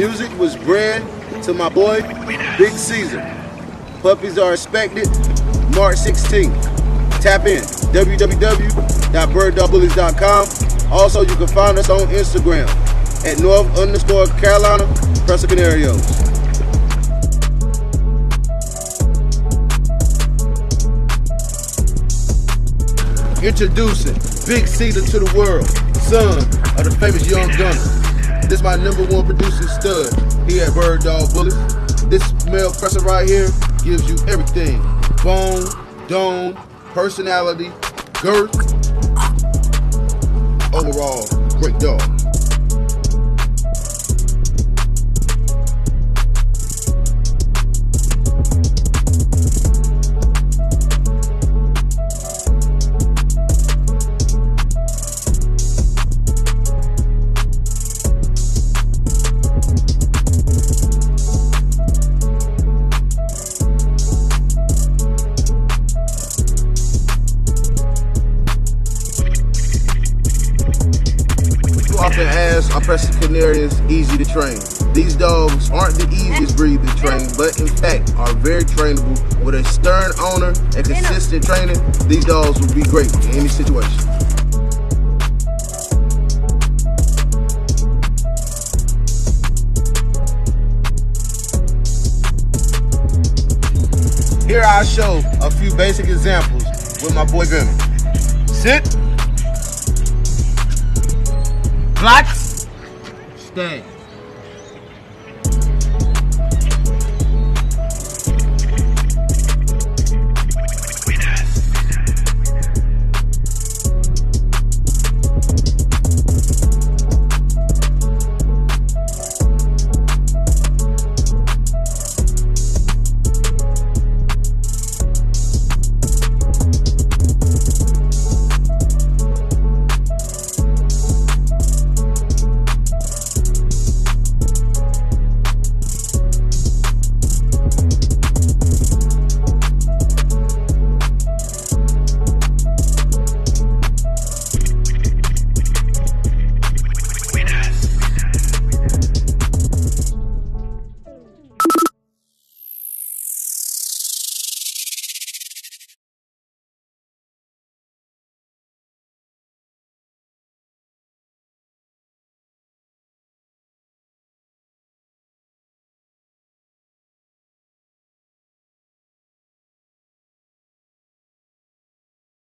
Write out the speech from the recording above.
Music was bred to my boy, Big Caesar. Puppies are expected March 16th. Tap in, www.birddogsbullies.com. Also, you can find us on Instagram at North underscore Carolina Presa Canarios. Introducing Big Caesar to the world, son of the famous Young Gunner. This my number one producing stud here at Bird Dog Bullies. This male Presa right here gives you everything. Bone, dome, personality, girth, overall, great dog. Often ask, are Presa Canarians easy to train? These dogs aren't the easiest breed to train, but in fact are very trainable. With a stern owner and consistent training, these dogs will be great in any situation. Here I'll show a few basic examples with my boy Gummy. Sit. Blacks. 对。